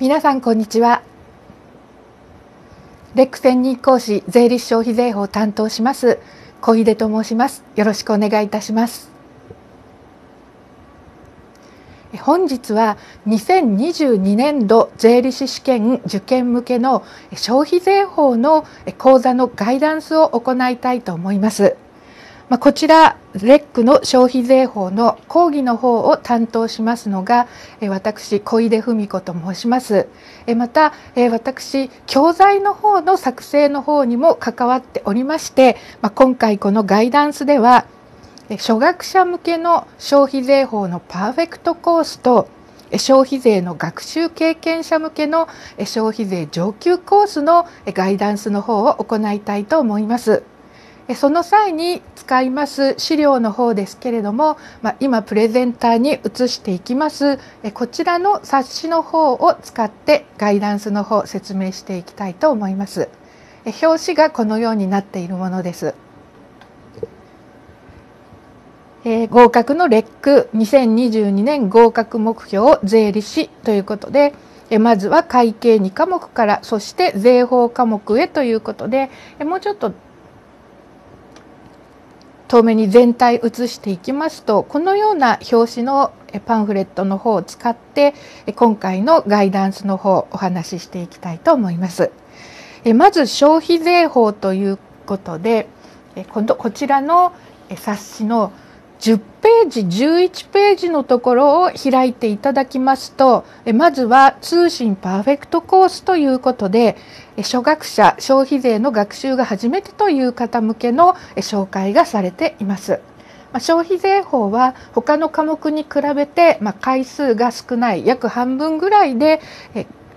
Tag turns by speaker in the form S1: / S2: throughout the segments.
S1: 皆さんこんにちは。レック専任講師税理士消費税法を担当します小出と申します。よろしくお願いいたします。本日は2022年度税理士試験受験向けの消費税法の講座のガイダンスを行いたいと思います。まあ、こちらレックの消費税法の講義の方を担当しますのが私小出文子と申しますまた私教材の方の作成の方にも関わっておりまして、まあ、今回このガイダンスでは初学者向けの消費税法のパーフェクトコースと消費税の学習経験者向けの消費税上級コースのガイダンスの方を行いたいと思います。その際に使います資料の方ですけれども、まあ、今プレゼンターに移していきます。こちらの冊子の方を使ってガイダンスの方説明していきたいと思います。表紙がこのようになっているものです。えー、合格のレック2022年合格目標税理士ということで、えまずは会計2科目からそして税法科目へということで、えもうちょっと遠目に全体写していきますとこのような表紙のパンフレットの方を使って今回のガイダンスの方お話ししていきたいと思います。まず消費税法ということで今度こちらの冊子の10ページ11ページのところを開いていただきますとまずは通信パーフェクトコースということで初学者消費税の学習が初めてという方向けの紹介がされています。消費税法は他の科目に比べて回数が少ない約半分ぐらいで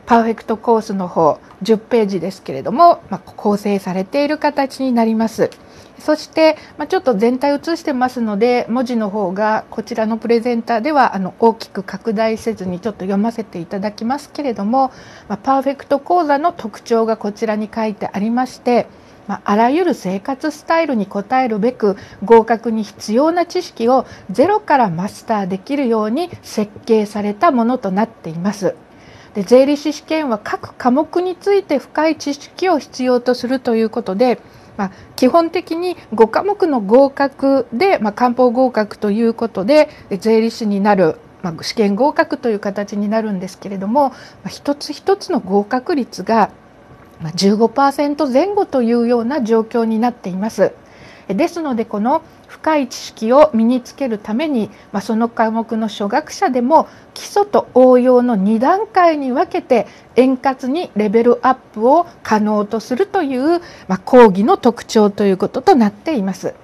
S1: パーフェクトコースの方10ページですけれども構成されている形になります。そして、まあ、ちょっと全体写してますので文字の方がこちらのプレゼンターではあの大きく拡大せずにちょっと読ませていただきますけれども、まあ、パーフェクト講座の特徴がこちらに書いてありましてまあ、あらゆる生活スタイルに応えるべく合格に必要な知識をゼロからマスターできるように設計されたものとなっています。で税理士試験は各科目について深い知識を必要とするということでまあ、基本的に5科目の合格で、まあ、漢方合格ということで税理士になる、まあ、試験合格という形になるんですけれども、まあ、一つ一つの合格率が15%前後というような状況になっています。ですのでこの深い知識を身につけるために、まあ、その科目の初学者でも基礎と応用の2段階に分けて円滑にレベルアップを可能とするという、まあ、講義の特徴ということとなっています。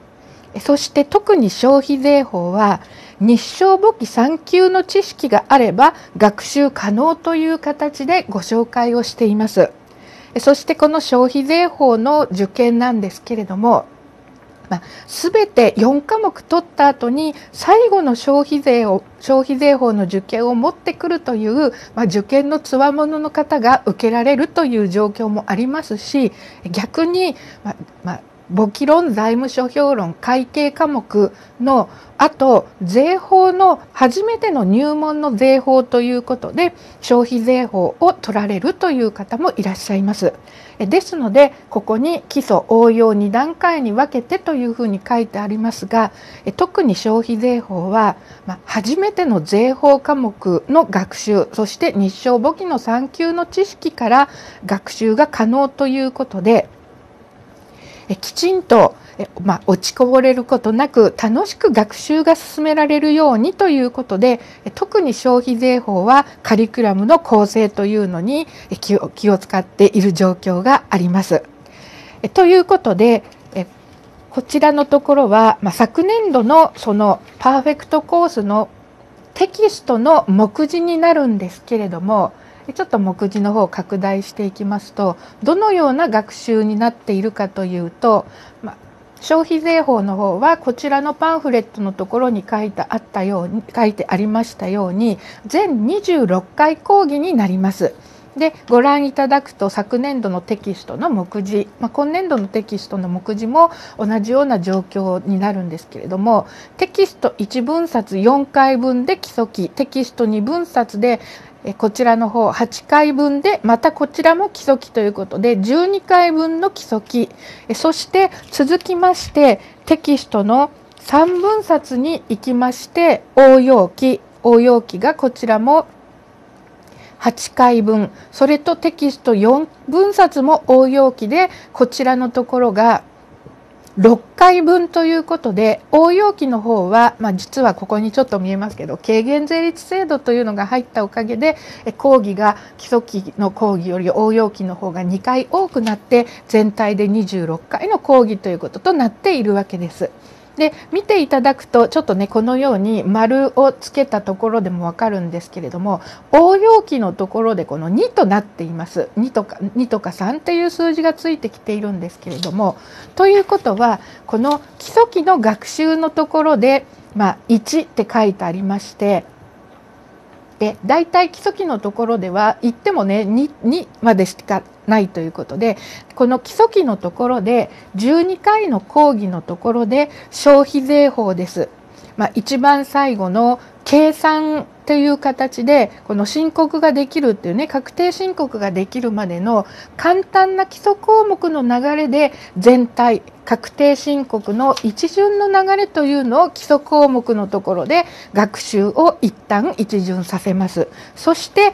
S1: そして特に消費税法は日照簿記3級の知識があれば学習可能という形でご紹介をしています。そしてこの消費税法の受験なんですけれどもまあ、全て4科目取った後に最後の消費税を消費税法の受験を持ってくるという、まあ、受験のつわものの方が受けられるという状況もありますし逆に、まあまあ簿記論財務諸表論会計科目のあと税法の初めての入門の税法ということで消費税法を取られるという方もいらっしゃいます。ですのでここに基礎応用2段階に分けてというふうに書いてありますが特に消費税法は、ま初めての税法科目の学習そして日照簿記の3級の知識から学習が可能ということできちんとまあ、落ちこぼれることなく楽しく学習が進められるようにということで特に消費税法はカリキュラムの構成というのに気を気を使っている状況があります。ということでこちらのところは、まあ、昨年度のそのパーフェクトコースのテキストの目次になるんですけれどもちょっと目次の方を拡大していきますとどのような学習になっているかというと、ま消費税法の方はこちらのパンフレットのところに書いてあったように書いてありましたように全26回講義になります。でご覧いただくと昨年度のテキストの目次、まあ、今年度のテキストの目次も同じような状況になるんですけれどもテキスト1分冊4回分で基礎記テキスト2分冊でこちらの方8回分でまたこちらも基礎記ということで12回分の基礎記そして続きましてテキストの3分冊に行きまして応用記応用記がこちらも8回分。それとテキスト4分冊も応用記でこちらのところが6回分ということで応用期の方は、まあ、実はここにちょっと見えますけど軽減税率制度というのが入ったおかげで講義が基礎期の講義より応用期の方が2回多くなって全体で26回の講義ということとなっているわけです。で見ていただくとちょっとねこのように丸をつけたところでもわかるんですけれども応用期のところでこの2となっています。2とか2とか3っていう数字がついてきているんですけれどもということはこの基礎期の学習のところで、まあ、1って書いてありましてで大体基礎期のところでは言ってもね 2, 2までしかないということでこの基礎期のところで12回の講義のところで消費税法です。まあ、一番最後の計算という形でこの申告ができるっていうね確定申告ができるまでの簡単な基礎項目の流れで全体確定申告の一巡の流れというのを基礎項目のところで学習を一旦一巡させます。そして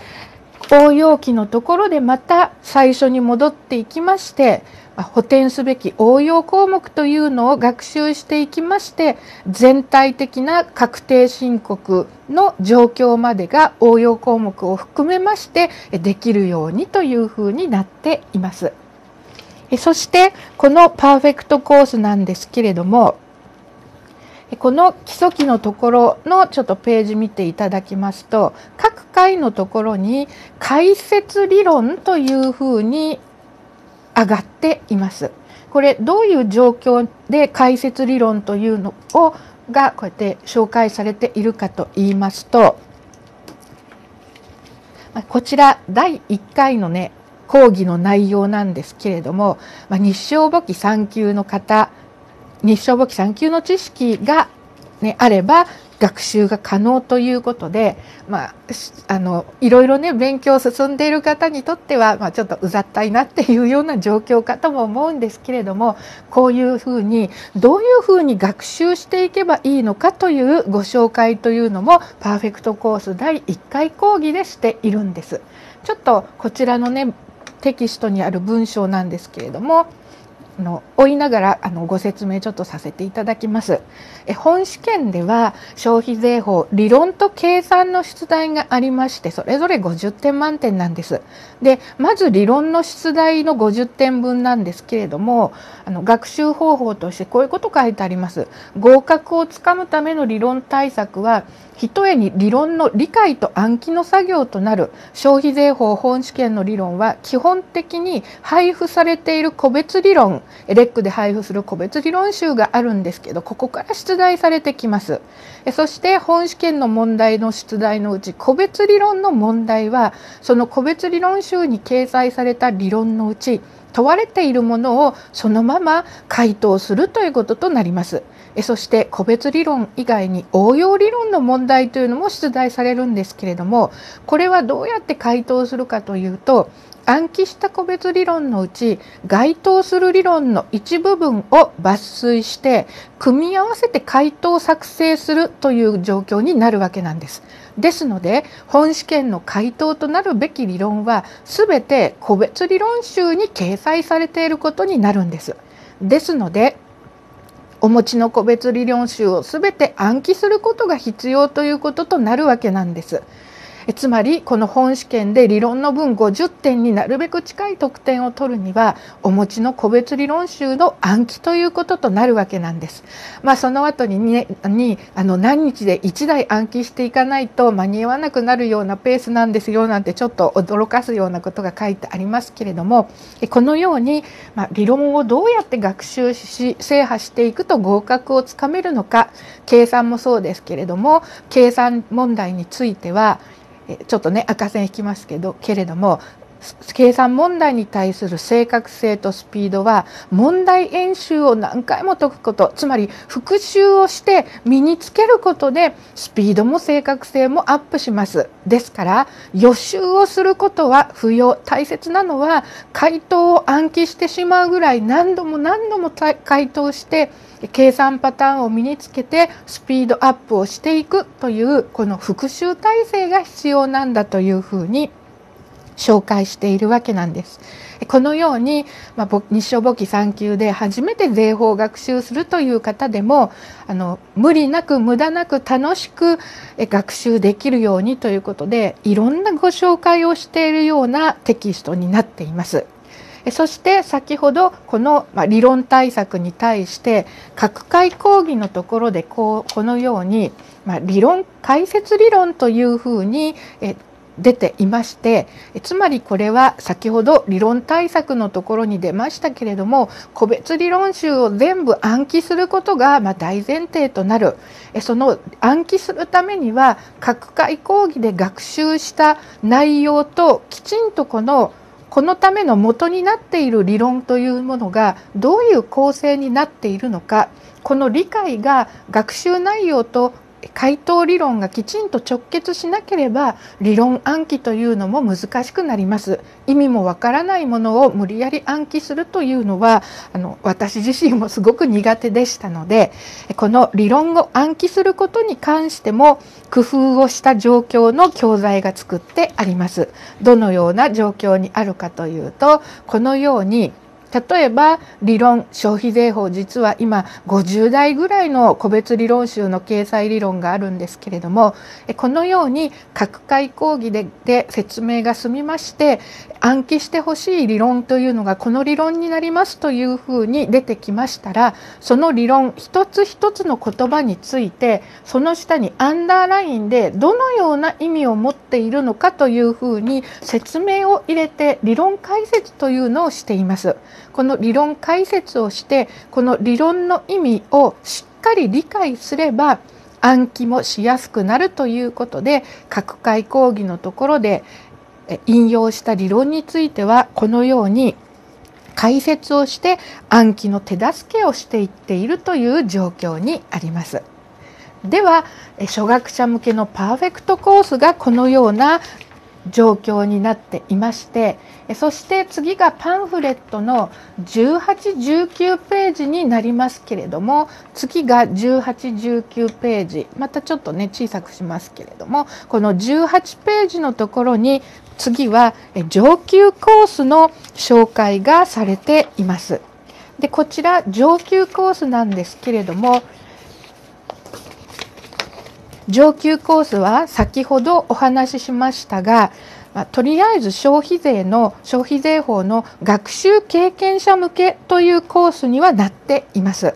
S1: 応用期のところでまた最初に戻っていきまして補填すべき応用項目というのを学習していきまして全体的な確定申告の状況までが応用項目を含めましてできるようにというふうになっています。そしてこのパーフェクトコースなんですけれどもこの基礎記のところのちょっとページ見ていただきますと各回のところに解説理論というふうに上がっています。これどういう状況で解説理論というのをがこうやって紹介されているかと言いますとこちら第1回のね講義の内容なんですけれども、まあ、日照簿記3級の方日照簿記3級の知識が、ね、あれば学習が可能ということで、まあ、あのいろいろね勉強進んでいる方にとっては、まあ、ちょっとうざったいなっていうような状況かとも思うんですけれどもこういうふうにどういうふうに学習していけばいいのかというご紹介というのもパーフェクトコース第1回講義でしているんです。ちょっとこちらのねテキストにある文章なんですけれどもの追いながらあのご説明ちょっとさせていただきます。え本試験では消費税法理論と計算の出題がありましてそれぞれ50点満点なんです。でまず理論の出題の50点分なんですけれどもあの学習方法としてこういうこと書いてあります。合格をつかむための理論対策はひとえに理論の理解と暗記の作業となる消費税法本試験の理論は基本的に配布されている個別理論レックで配布する個別理論集があるんですけどここから出題されてきますそして本試験の問題の出題のうち個別理論の問題はその個別理論集に掲載された理論のうち問われているものをそのまま回答するということとなります。そして個別理論以外に応用理論の問題というのも出題されるんですけれどもこれはどうやって回答するかというと暗記した個別理論のうち該当する理論の一部分を抜粋して組み合わせて回答を作成するという状況になるわけなんです。ですので本試験の回答となるべき理論は全て個別理論集に掲載されていることになるんです。ですのでお持ちの個別理論集を全て暗記することが必要ということとなるわけなんです。つまりこの本試験で理論の分50点になるべく近い得点を取るにはお持ちの個別理論集の暗記ということとなるわけなんです。まあ、その後にねにあの何日で1台暗記していかないと間に合わなくなるようなペースなんですよなんてちょっと驚かすようなことが書いてありますけれどもこのように、まあ、理論をどうやって学習し制覇していくと合格をつかめるのか計算もそうですけれども計算問題についてはちょっとね赤線引きますけどけれども計算問題に対する正確性とスピードは問題演習を何回も解くことつまり復習をして身につけることでスピードも正確性もアップします。ですから予習をすることは不要大切なのは回答を暗記してしまうぐらい何度も何度も回答して計算パターンを身につけてスピードアップをしていくというこの復習体制が必要なんだというふうに紹介しているわけなんです。このように、まあ、日照簿記3級で初めて税法を学習するという方でもあの無理なく無駄なく楽しく学習できるようにということでいろんなご紹介をしているようなテキストになっています。そして先ほどこの理論対策に対して各界講義のところでこうこのように理論解説理論というふうに出ていましてつまりこれは先ほど理論対策のところに出ましたけれども個別理論集を全部暗記することがま大前提となる。その暗記するためには各界講義で学習した内容ときちんとこのこのための元になっている理論というものがどういう構成になっているのかこの理解が学習内容と回答理論がきちんと直結しなければ理論暗記というのも難しくなります。意味もわからないものを無理やり暗記するというのはあの私自身もすごく苦手でしたのでこの理論を暗記することに関しても工夫をした状況の教材が作ってあります。どのような状況にあるかというとこのように例えば理論消費税法実は今50代ぐらいの個別理論集の掲載理論があるんですけれどもこのように各界講義でで説明が済みまして暗記してほしい理論というのがこの理論になりますというふうに出てきましたらその理論一つ一つの言葉についてその下にアンダーラインでどのような意味を持っているのかというふうに説明を入れて理論解説というのをしています。この理論解説をしてこの理論の意味をしっかり理解すれば暗記もしやすくなるということで各界講義のところで引用した理論についてはこのように解説をして暗記の手助けをしていっているという状況にあります。では初学者向けのパーフェクトコースがこのような状況になっていましてそして次がパンフレットの1819ページになりますけれども次が1819ページまたちょっとね小さくしますけれどもこの18ページのところに次は上級コースの紹介がされています。でこちら上級コースなんですけれども上級コースは先ほどお話ししましたが、まあ、とりあえず消費税の消費税法の学習経験者向けというコースにはなっています。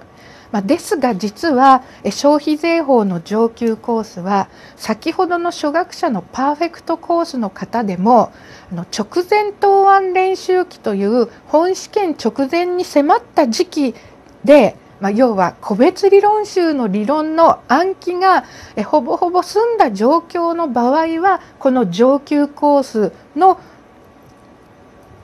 S1: まあ、ですが実は消費税法の上級コースは先ほどの初学者のパーフェクトコースの方でもあの直前答案練習期という本試験直前に迫った時期でまあ、要は個別理論集の理論の暗記がほぼほぼ済んだ状況の場合はこの上級コースの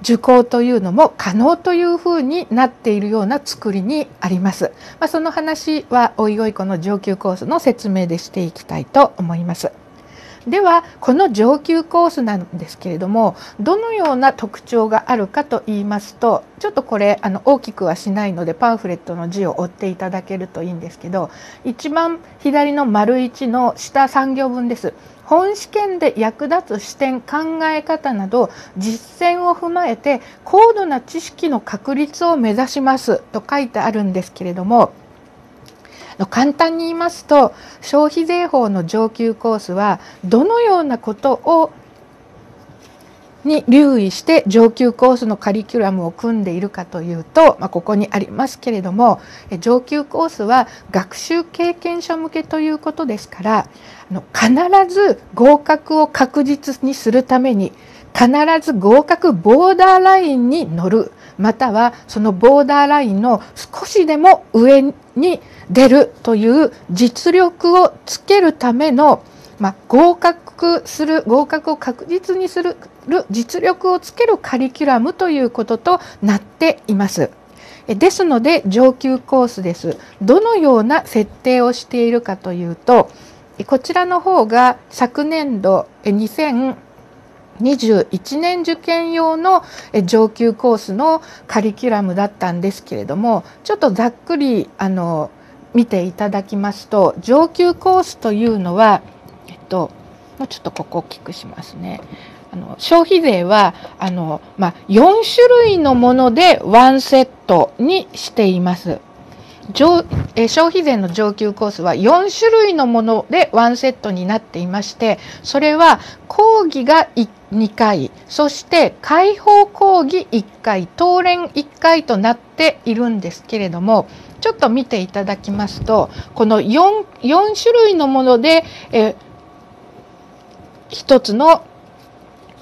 S1: 受講というのも可能というふうになっているような作りにあります。まあ、その話はおいおいこの上級コースの説明でしていきたいと思います。ではこの上級コースなんですけれどもどのような特徴があるかと言いますとちょっとこれあの大きくはしないのでパンフレットの字を追っていただけるといいんですけど一番左の丸1の下3行分です。本試験で役立つ視点考え方など実践を踏まえて高度な知識の確立を目指しますと書いてあるんですけれども簡単に言いますと消費税法の上級コースはどのようなことをに留意して上級コースのカリキュラムを組んでいるかというと、まあ、ここにありますけれども上級コースは学習経験者向けということですから必ず合格を確実にするために必ず合格ボーダーラインに乗るまたはそのボーダーラインの少しでも上に出るという実力をつけるためのまあ、合格する合格を確実にする実力をつけるカリキュラムということとなっています。ですので上級コースです。どのような設定をしているかというとこちらの方が昨年度21年受験用の上級コースのカリキュラムだったんですけれどもちょっとざっくりあの見ていただきますと上級コースというのはえっともうちょっとここ大きくしますね。あの消費税はあの、まあ、4種類のものでワンセットにしています。上え消費税の上級コースは4種類のものでワンセットになっていましてそれは講義が2回そして開放講義1回当連1回となっているんですけれどもちょっと見ていただきますとこの 4, 4種類のものでえ1つの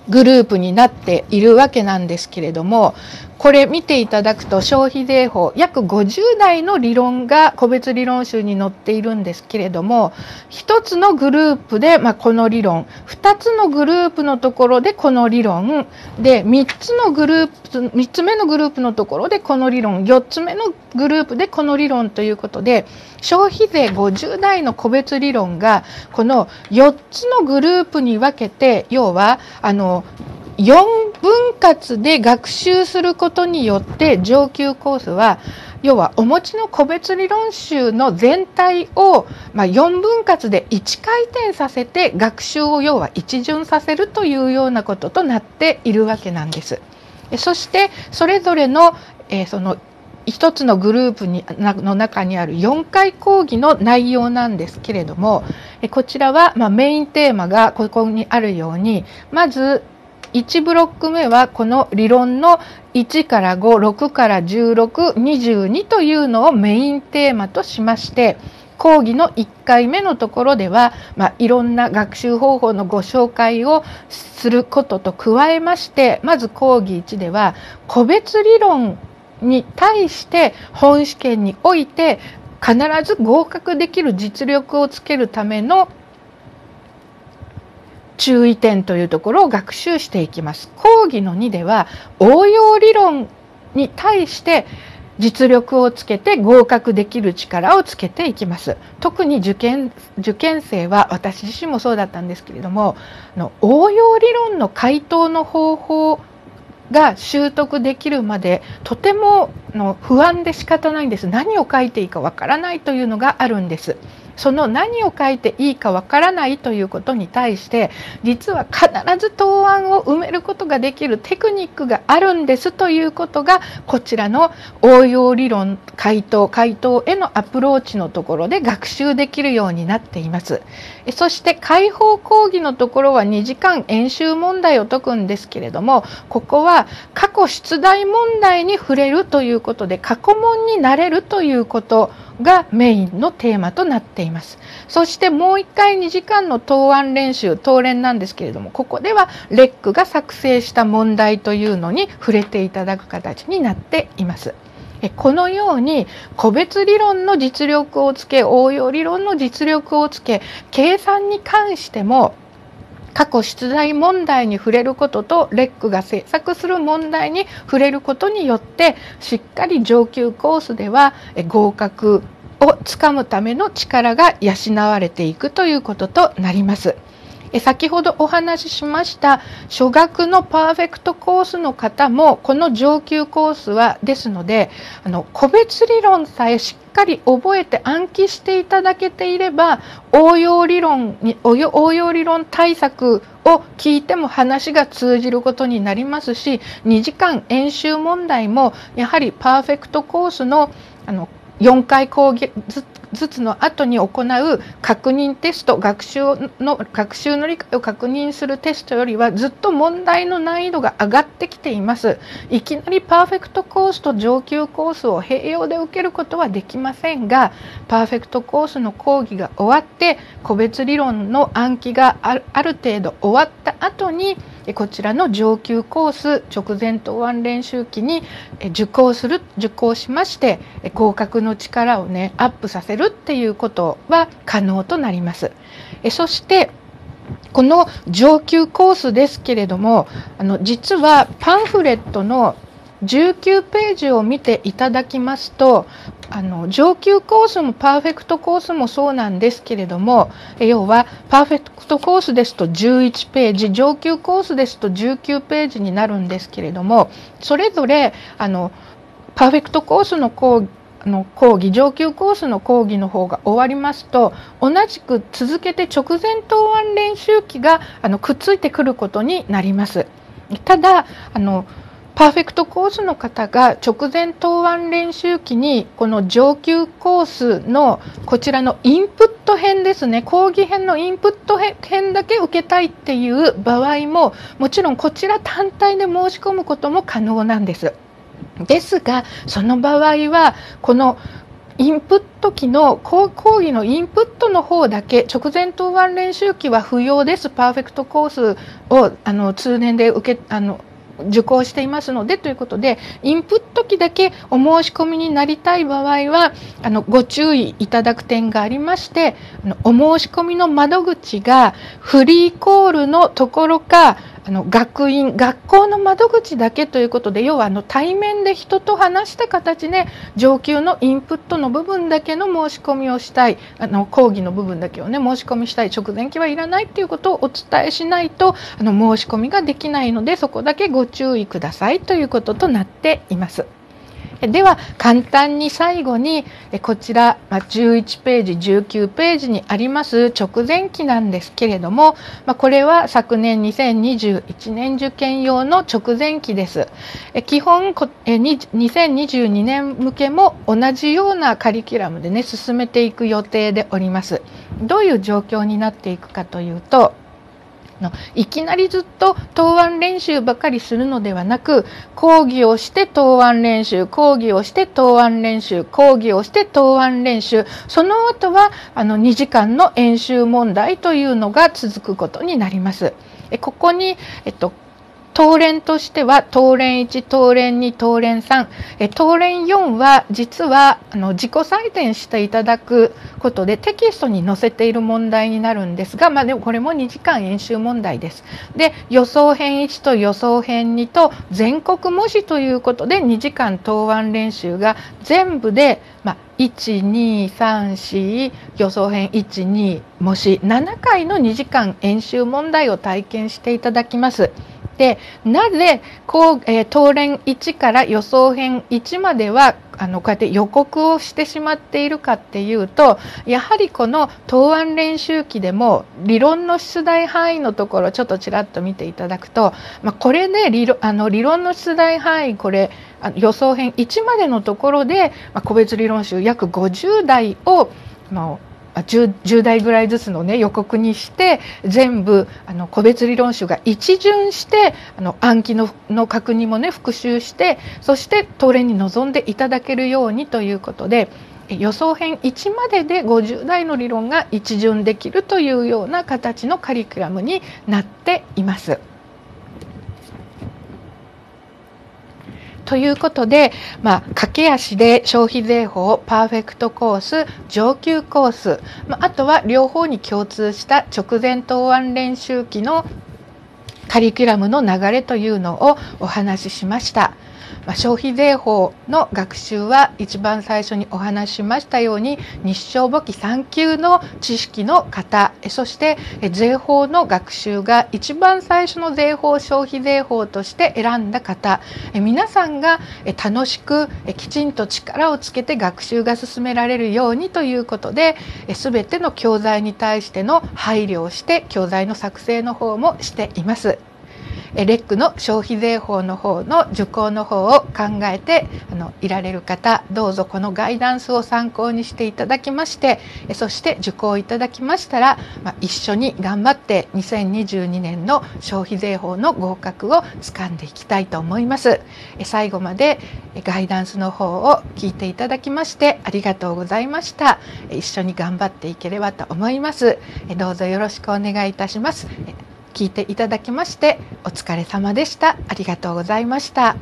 S1: グループになっているわけなんですけれどもこれ見ていただくと消費税法約50台の理論が個別理論集に載っているんですけれども1つのグループで、まあ、この理論2つのグループのところでこの理論で3つのグループ3つ目のグループのところでこの理論4つ目のグループでこの理論ということで消費税50台の個別理論がこの4つのグループに分けて要はあの4分割で学習することによって上級コースは要はお持ちの個別理論集の全体を、まあ、4分割で1回転させて学習を要は一巡させるというようなこととなっているわけなんです。そしてそれぞれの,、えー、その一つのグループにの中にある4回講義の内容なんですけれどもこちらは、まあ、メインテーマがここにあるようにまず1ブロック目はこの理論の1から56から1622というのをメインテーマとしまして講義の1回目のところでは、まあ、いろんな学習方法のご紹介をすることと加えましてまず講義1では個別理論に対して本試験において必ず合格できる実力をつけるための注意点というところを学習していきます。講義の2では応用理論に対して実力をつけて合格できる力をつけていきます。特に受験受験生は私自身もそうだったんですけれどもの応用理論の回答の方法が習得できるまでとてもの不安で仕方ないんです何を書いていいかわからないというのがあるんですその何を書いていいかわからないということに対して実は必ず答案を埋めることができるテクニックがあるんですということがこちらの応用理論回答回答へのアプローチのところで学習できるようになっています。そして解放講義のところは2時間演習問題を解くんですけれどもここは過去出題問題に触れるということで過去問になれるということがメインのテーマとなっています。います。そしてもう一回2時間の答案練習答練なんですけれどもここではレックが作成した問題というのに触れていただく形になっています。このように個別理論の実力をつけ応用理論の実力をつけ計算に関しても過去出題問題に触れることとレックが制作する問題に触れることによってしっかり上級コースでは合格をつかむための力が養われていくということとなります。先ほどお話ししました初学のパーフェクトコースの方もこの上級コースはですのであの個別理論さえしっかり覚えて暗記していただけていれば応用理論に応用理論対策を聞いても話が通じることになりますし2時間演習問題もやはりパーフェクトコースのあの4回攻撃ずつの後に行う確認テスト学習の学習の理解を確認するテストよりはずっと問題の難易度が上がってきています。いきなりパーフェクトコースと上級コースを併用で受けることはできませんがパーフェクトコースの講義が終わって個別理論の暗記がある程度終わった後にこちらの上級コース直前答案練習期に受講する受講しまして合格の力をねアップさせるっていうことは可能となります。えそしてこの上級コースですけれどもあの実はパンフレットの19ページを見ていただきますとあの上級コースもパーフェクトコースもそうなんですけれども要はパーフェクトコースですと11ページ上級コースですと19ページになるんですけれどもそれぞれあのパーフェクトコースの講義の講義上級コースの講義の方が終わりますと同じく続けて直前答案練習期があのくっついてくることになります。ただあのパーフェクトコースの方が直前答案練習期にこの上級コースのこちらのインプット編ですね講義編のインプット編だけ受けたいっていう場合ももちろんこちら単体で申し込むことも可能なんです。ですがその場合はこのインプット機の講義のインプットの方だけ直前答案練習期は不要です。パーフェクトコースをあの通年で受けあの受講していますのでということでインプット機だけお申し込みになりたい場合はあのご注意いただく点がありましてあのお申し込みの窓口がフリーコールのところかあの学院学校の窓口だけということで要はあの対面で人と話した形で上級のインプットの部分だけの申し込みをしたいあの講義の部分だけをね申し込みしたい直前期はいらないっていうことをお伝えしないとあの申し込みができないのでそこだけご注意くださいということとなっています。では簡単に最後にこちら11ページ19ページにあります直前期なんですけれどもこれは昨年2021年受験用の直前期です。基本2022年向けも同じようなカリキュラムでね進めていく予定でおります。どういう状況になっていくかというとのいきなりずっと答案練習ばかりするのではなく講義をして答案練習講義をして答案練習講義をして答案練習その後はあの2時間の演習問題というのが続くことになります。ここに、えっと、東連としては東連1、東連2、東連3、え東連4は実はあの自己採点していただくことでテキストに載せている問題になるんですが、まあ、でもこれも2時間演習問題です。で予想編1と予想編2と全国模試ということで2時間答案練習が全部で、まあ、1234予想編12模試7回の2時間演習問題を体験していただきます。でなぜこう、えー、東連1から予想編1まではあのこうやって予告をしてしまっているかっていうとやはりこの答案練習期でも理論の出題範囲のところちょっとちらっと見ていただくと、まあ、これで理論あの理論の出題範囲これ予想編1までのところで、まあ、個別理論集約50台をの 10, 10台ぐらいずつの、ね、予告にして全部あの個別理論集が一巡してあの暗記のの確認もね復習してそして東連に臨んでいただけるようにということで予想編1までで50台の理論が一巡できるというような形のカリキュラムになっています。ということで、まあ、駆け足で消費税法パーフェクトコース上級コース、まあ、あとは両方に共通した直前答案練習期のカリキュラムの流れというのをお話ししました。ま、消費税法の学習は一番最初にお話しましたように日照簿記3級の知識の方そして税法の学習が一番最初の税法消費税法として選んだ方皆さんが楽しくきちんと力をつけて学習が進められるようにということで全ての教材に対しての配慮をして教材の作成の方もしています。レックの消費税法の方の受講の方を考えてあのいられる方どうぞこのガイダンスを参考にしていただきましてそして受講いただきましたら、まあ、一緒に頑張って2022年の消費税法の合格をつかんでいきたいと思います。最後までガイダンスの方を聞いていただきましてありがとうございました。一緒に頑張っていければと思います。どうぞよろしくお願いいたします。聞いていただきましてお疲れ様でした。ありがとうございました。